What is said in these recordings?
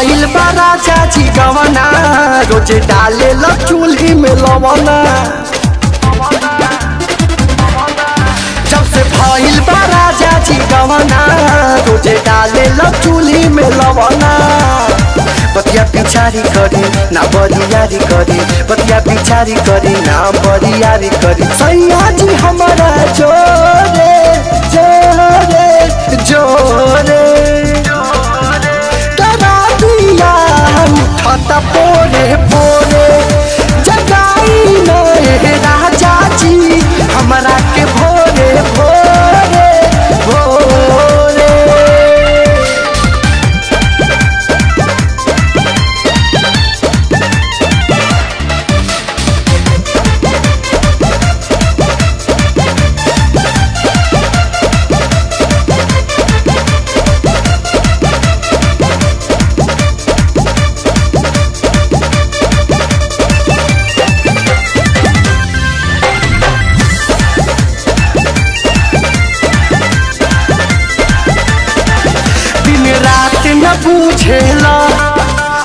भइल बा राजा जी गवना रोज़े डाले ल चूल्ही में लवना डाले बतिया पिछारी करी ना बरियारी करी बतिया पिछारी करी ना बरियारी करी सैया उठता पोरे पोरे पूछेला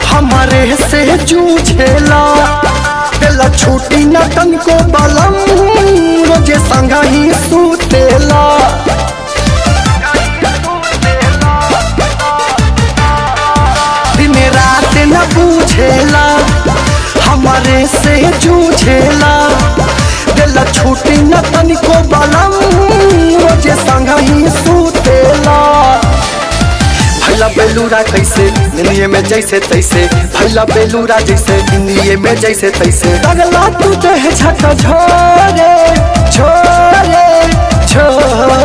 हमारे से जूझेला। दिल छूटी न तनको बलम रोज़े संग ही सुतेला। दिन रात न पूछेला हमारे से जूझेला। दिल छूटी न तनिको बलम भैला बेलूरा कैसे? निंदिए में जैसे तैसे। भैला बेलूरा जैसे निंदिए में जैसे तैसे। अगला तू तो है छाता झोरे झोरे झोरे।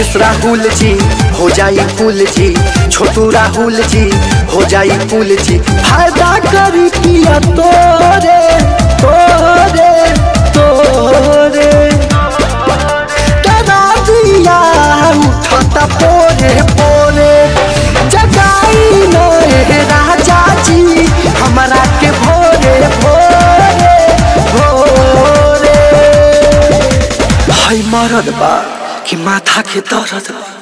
नीतीश राहुल जी, हो जाई फूल जी, छोटू राहुल जी, हो जाई फूल जी। फ़ायदा करी पिया तोरे तोरे तोरे। डरा दिया उठता पोरे पोरे। जगाई नए राजा जी, हमारा के भोरे भोरे भोरे। हाय, मरद बा कि माथा के दर्द बा